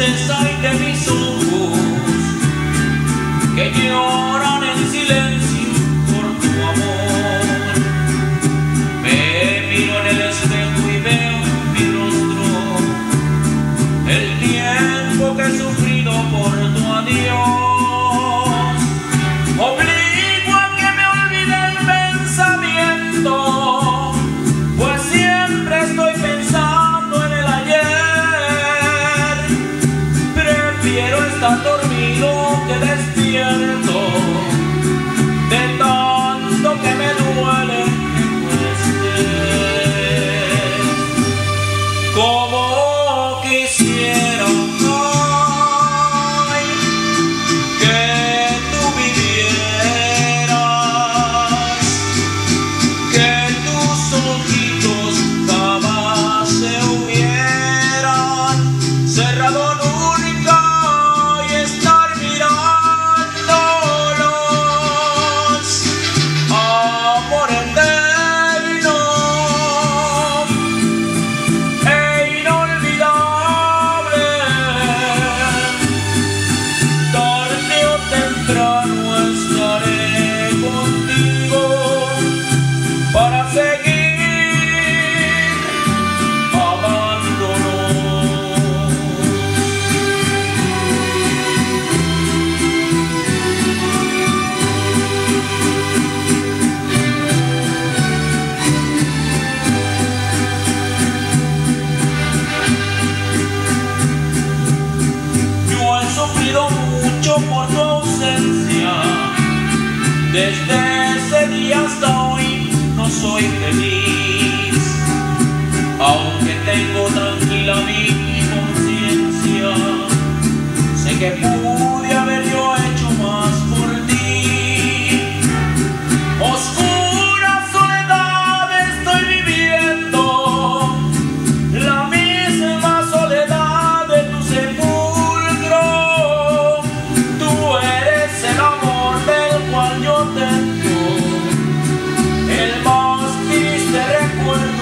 then Desde work.